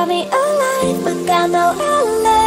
I'll be alive without no alibi.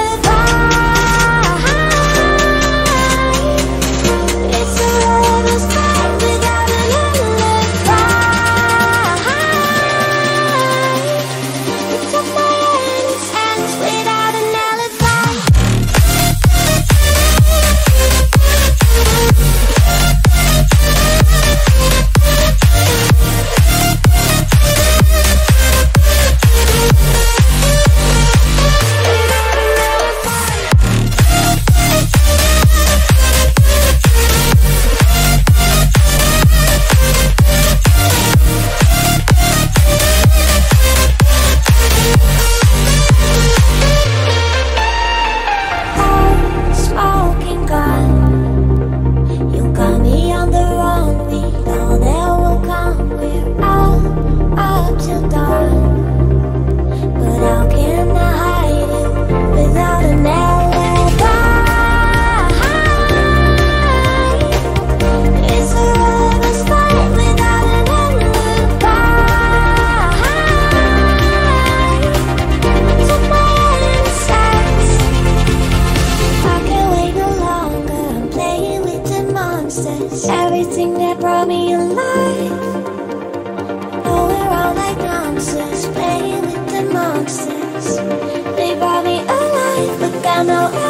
Monsters,